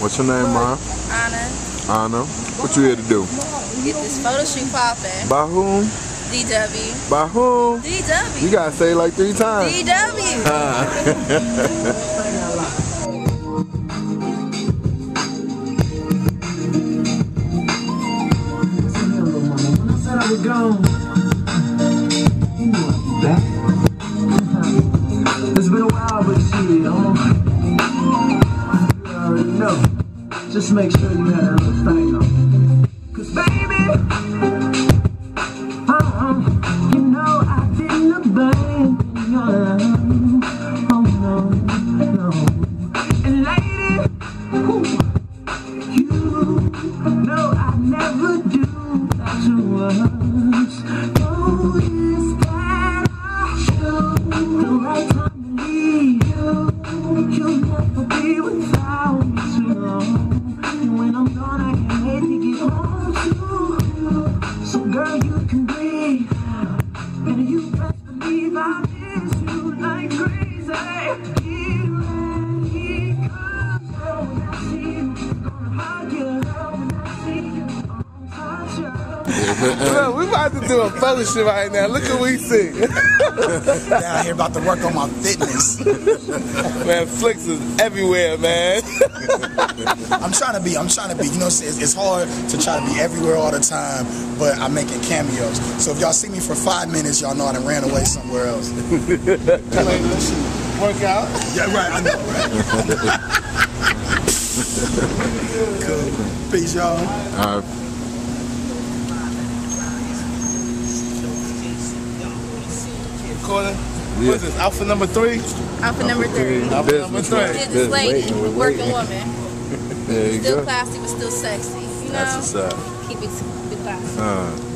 What's your name, Ma? Ana, Ana. What you here to do? get this photo shoot popping. By whom? DW. By whom? DW. You gotta say it like three times. DW. When I said I was gone, Just make sure you have that little thing on. Cause baby, uh-uh, you know I didn't abandon your love. Oh no, no. And lady, you know I never do to us. Oh, is girl, you can breathe, and you best believe I miss you like crazy. You, gonna hug you. When I see you, I'll touch you. Look, we about to do a photo shoot right now. Look what we see. down here about to work on my fitness. man, Flicks is everywhere, man. I'm trying to be, I'm trying to be, you know, it's, it's hard to try to be everywhere all the time, but I'm making cameos. So if y'all see me for five minutes, y'all know I done ran away somewhere else. Work out. Yeah, right, I know, right? cool. Peace, y'all. Uh, Recording. What's this? Outfit number three? Outfit number three. Outfit number Business, three. man. Did lady, waiting, working waiting. woman. there you Still go. classy, but still sexy. You know? That's what's up. Keep it, keep it classy. Uh,